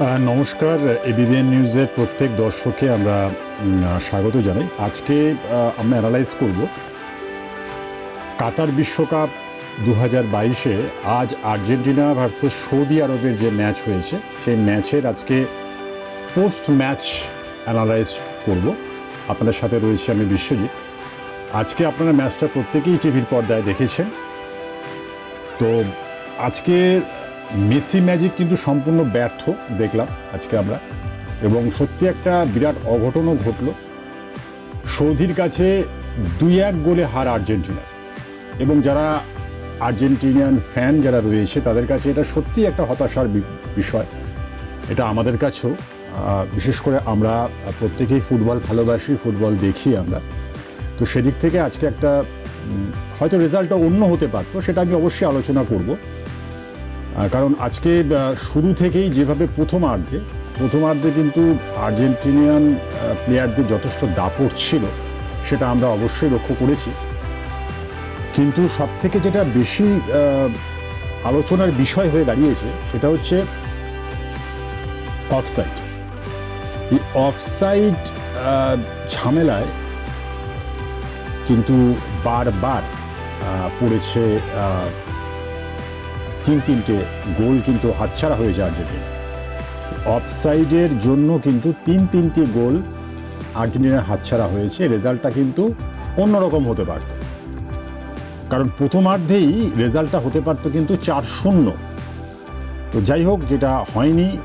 নমস্কার এবিবিএন নিউজের প্রত্যেক দর্শককে আমরা স্বাগত জানাই। আজকে আমরা অ্যানালাইজ করব কাতার বিশ্বকাপ দু হাজার বাইশে আজ আর্জেন্টিনা ভার্সেস সৌদি আরবের যে ম্যাচ হয়েছে, সেই ম্যাচের আজকে পোস্ট ম্যাচ অ্যানালাইজ করব। আপনাদের সাথে রয়েছে আমি বিশ্বজিৎ। আজকে আপনারা ম্যাচটা প্রত্যেকেই টিভির পর্দায় দেখেছেন। তো আজকে মেসি ম্যাজিক কিন্তু সম্পূর্ণ ব্যর্থ, দেখলাম আজকে আমরা। এবং সত্যি একটা বিরাট অঘটনও ঘটল। সৌদির কাছে দুই এক গোলে হার আর্জেন্টিনার। এবং যারা আর্জেন্টিনিয়ান ফ্যান যারা রয়েছে, তাদের কাছে এটা সত্যি একটা হতাশার বিষয়। এটা আমাদের কাছেও। বিশেষ করে আমরা প্রত্যেকেই ফুটবল ভালোবাসি, ফুটবল দেখি আমরা। তো সেদিক থেকে আজকে একটা হয়তো রেজাল্টটা অন্য হতে পারতো, সেটা আমি অবশ্যই আলোচনা করব। কারণ আজকে শুরু থেকেই যেভাবে প্রথমার্ধে প্রথমার্ধে কিন্তু আর্জেন্টিনিয়ান প্লেয়ারদের যথেষ্ট দাপট ছিল, সেটা আমরা অবশ্যই লক্ষ্য করেছি। কিন্তু সব থেকে যেটা বেশি আলোচনার বিষয় হয়ে দাঁড়িয়েছে, সেটা হচ্ছে অফসাইড এই অফসাইড ঝামেলায় কিন্তু বারবার পড়েছে তিন তিনটে গোল কিন্তু হাতছাড়া হয়েছে আর্জেন্টিনা। অফসাইডের জন্য কিন্তু তিন তিনটে গোল আর্জেন্টিনার হাতছাড়া হয়েছে। রেজাল্টটা কিন্তু অন্যরকম হতে পারত। কারণ প্রথমার্ধেই রেজাল্টটা হতে পারতো কিন্তু চার শূন্য। তো যাই হোক, যেটা হয়নি,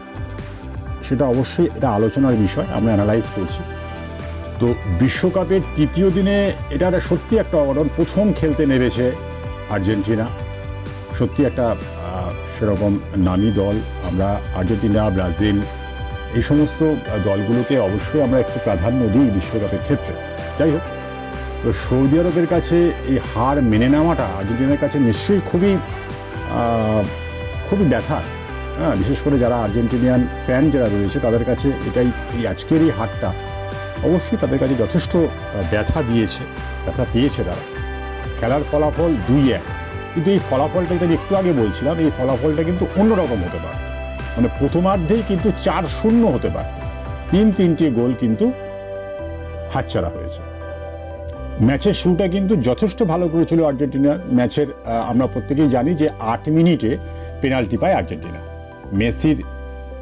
সেটা অবশ্যই এটা আলোচনার বিষয়, আমরা অ্যানালাইজ করছি। তো বিশ্বকাপের তৃতীয় দিনে এটা সত্যি একটা অঘটন প্রথম খেলতে নেমেছে আর্জেন্টিনা। সত্যি একটা সেরকম নামি দল। আমরা আর্জেন্টিনা, ব্রাজিল এই সমস্ত দলগুলোকে অবশ্যই আমরা একটু প্রাধান্য দিই বিশ্বকাপের ক্ষেত্রে। যাই হোক, তো সৌদি আরবের কাছে এই হার মেনে নেওয়াটা আর্জেন্টিনার কাছে নিশ্চয়ই খুবই খুবই ব্যথা। হ্যাঁ বিশেষ করে যারা আর্জেন্টিনিয়ান ফ্যান যারা রয়েছে, তাদের কাছে এটাই এই আজকের এই হারটা অবশ্যই তাদের কাছে যথেষ্ট ব্যথা দিয়েছে, ব্যথা পেয়েছে তারা। খেলার ফলাফল দুই এক। কিন্তু এই ফলাফলটা যেটা একটু আগে বলছিলাম, এই ফলাফলটা কিন্তু অন্যরকম হতে পারে। মানে প্রথমার্ধেই কিন্তু চার শূন্য হতে পারে। তিন তিনটে গোল কিন্তু হাতছাড়া হয়েছে। ম্যাচের শুরুটা কিন্তু যথেষ্ট ভালো করেছিল আর্জেন্টিনা। ম্যাচের আমরা প্রত্যেকেই জানি যে আট মিনিটে পেনাল্টি পায় আর্জেন্টিনা। মেসির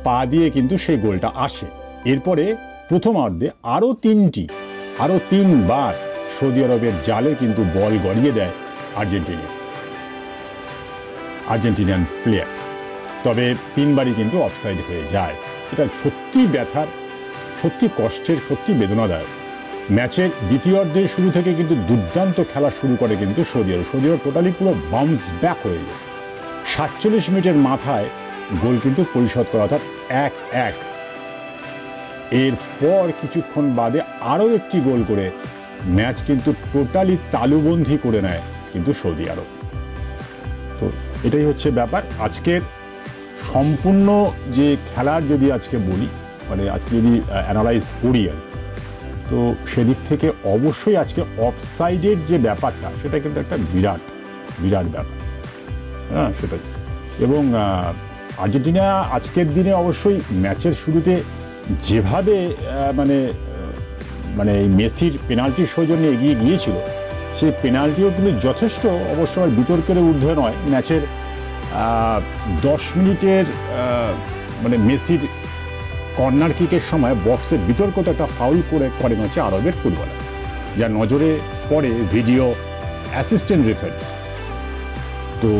পা দিয়ে কিন্তু সেই গোলটা আসে। এরপরে প্রথমার্ধে আরও তিনটি, আরও তিনবার সৌদি আরবের জালে কিন্তু বল গড়িয়ে দেয় আর্জেন্টিনা। আর্জেন্টিনিয়ান প্লেয়ার তবে তিনবারই কিন্তু অফসাইড হয়ে যায়। এটা সত্যি ব্যথার, সত্যি কষ্টের, সত্যি বেদনাদায়ক। ম্যাচের দ্বিতীয়ার্ধে শুরু থেকে কিন্তু দুর্দান্ত খেলা শুরু করে কিন্তু Saudi Arab. Saudi Arab totally পুরো বাউন্স ব্যাক হয়ে যায়। সাতচল্লিশ মিনিটের মাথায় গোল কিন্তু পরিশোধ করা, অর্থাৎ এক এক এরপর কিছুক্ষণ বাদে আরও একটি গোল করে ম্যাচ কিন্তু টোটালি তালুবন্ধি করে নেয় কিন্তু সৌদি আরব। তো এটাই হচ্ছে ব্যাপার। আজকের সম্পূর্ণ যে খেলার যদি আজকে বলি মানে আজকে যদি অ্যানালাইজ করি আর তো সেদিক থেকে অবশ্যই আজকে অফসাইডের যে ব্যাপারটা, সেটা কিন্তু একটা বিরাট বিরাট ব্যাপার। হ্যাঁ সেটাই। এবং আর্জেন্টিনা আজকের দিনে অবশ্যই ম্যাচের শুরুতে যেভাবে মানে মানে মেসির পেনাল্টির সৌজন্যে এগিয়ে গিয়েছিল সেই পেনাল্টিও কিন্তু যথেষ্ট, অবশ্য আমার বিতর্কের ঊর্ধ্বে নয়। ম্যাচের দশ মিনিটের মানে মেসির কর্নার কিকের সময় বক্সের বিতর্কত একটা ফাউল করে করেন হচ্ছে আরবের ফুটবলার। যা নজরে পড়ে ভিডিও অ্যাসিস্ট্যান্ট রেফারি। তো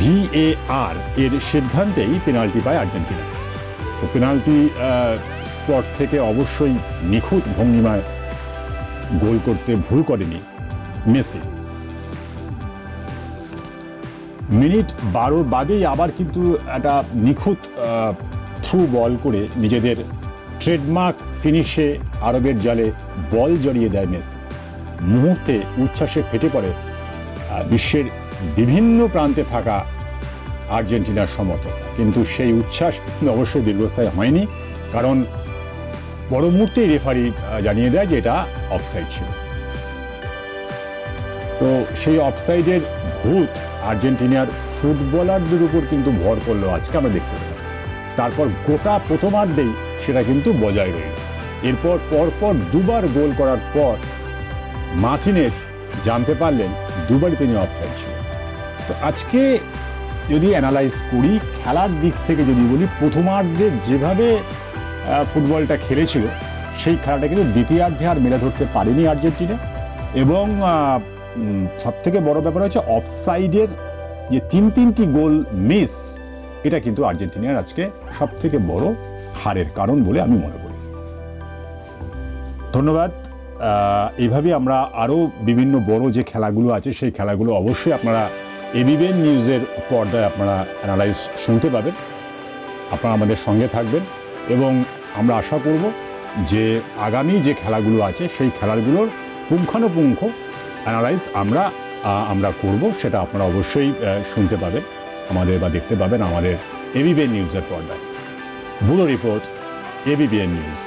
ভিএআর এর সিদ্ধান্তেই পেনাল্টি পায় আর্জেন্টিনা। তো পেনাল্টি স্পট থেকে অবশ্যই নিখুঁত ভঙ্গিমায় গোল করতে ভুল করেনি মেসি। মিনিট বারো বাদেই আবার কিন্তু একটা নিখুঁত থ্রু বল করে নিজেদের ট্রেডমার্ক ফিনিশে আরবের জালে বল জড়িয়ে দেয় মেসি। মুহূর্তে উচ্ছ্বাসে ফেটে পড়ে বিশ্বের বিভিন্ন প্রান্তে থাকা আর্জেন্টিনার সমর্থক। কিন্তু সেই উচ্ছ্বাস অবশ্যই দীর্ঘস্থায়ী হয়নি, কারণ বড় মুহূর্তেই রেফারি জানিয়ে দেয় যে এটা অফসাইড ছিল। তো সেই অফসাইডের ভূত আর্জেন্টিনার ফুটবলারদের উপর কিন্তু ভর করল আজকে আমরা দেখতে পেলাম। তারপর গোটা প্রথমার্ধেই সেটা কিন্তু বজায় রইল। এরপর পরপর দুবার গোল করার পর মার্টিনেজ জানতে পারলেন দুবারই তিনি অফসাইড ছিল তো আজকে যদি অ্যানালাইজ করি, খেলার দিক থেকে যদি বলি প্রথমার্ধে যেভাবে ফুটবলটা খেলেছিল, সেই খেলাটা কিন্তু দ্বিতীয়ার্ধে আর মেলে ধরতে পারেনি আর্জেন্টিনা। এবং সব থেকে বড় ব্যাপার হচ্ছে অফসাইডের যে তিন তিনটি গোল মিস এটা কিন্তু আর্জেন্টিনার আজকে সব থেকে বড় হারের কারণ বলে আমি মনে করি। ধন্যবাদ। আহ, এইভাবে আমরা আরও বিভিন্ন বড় যে খেলাগুলো আছে সেই খেলাগুলো অবশ্যই আপনারা এবিবিএন নিউজের পর্দায় আপনারা অ্যানালাইজ শুনতে পাবেন। আপনারা আমাদের সঙ্গে থাকবেন এবং আমরা আশা করব যে আগামী যে খেলাগুলো আছে সেই খেলাগুলোর পুঙ্খানুপুঙ্খ অ্যানালাইজ আমরা আমরা করব, সেটা আপনারা অবশ্যই শুনতে পাবেন, আমাদের বা দেখতে পাবেন আমাদের এবিবিএন নিউজের পর্দায়। Bureau report ABBN news